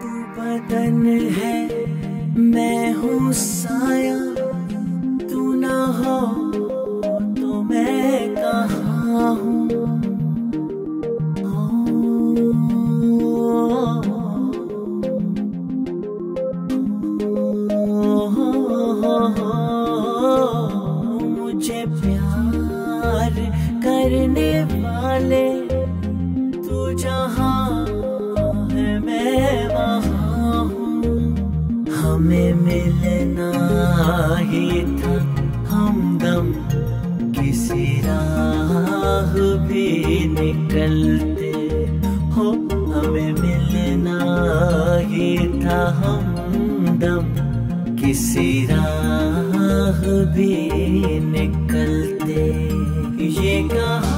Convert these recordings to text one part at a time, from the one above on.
तू बदन है मैं हूँ साया तू ना हो तो मैं कहा हूँ Oh, oh, oh, oh. करने वाले, तू जहाँ है मैं वहाँ हूँ। हमें मिलना ही था हमदम किसी राह भी निकलते किसी राह भी निकलते। ये कहाँ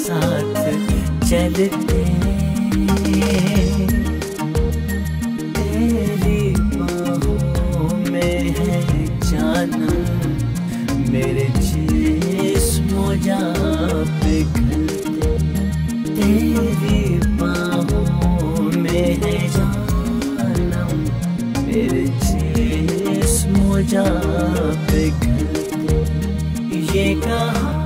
साथ चलते। तेरी बाहों में है जानम जा ये कहाँ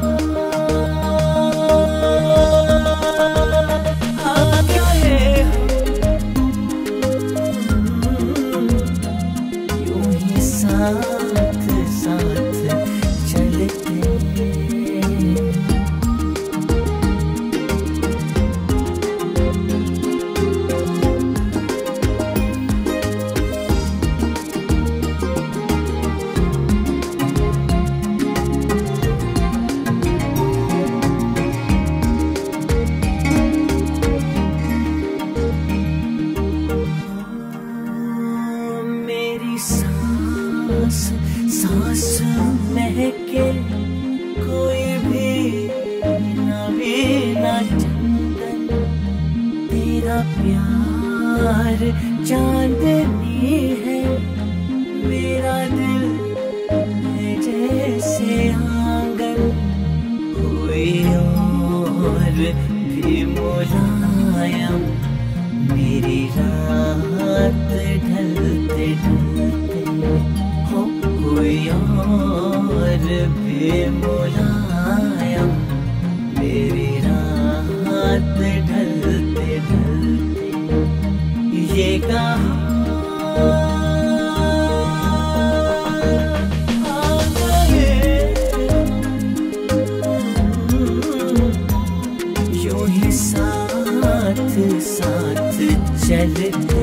सांस सांस महके कोई भी ना चंदन। तेरा प्यार चांदनी है, मेरा दिल है जैसे आँगन। कोई और भी मुलायम, मेरी रात ढलते ढलते और भी मुलायम मेरी रात ढलते ढलते ये कहाँ साथ साथ चलते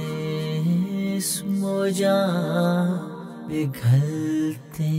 जा पिघलते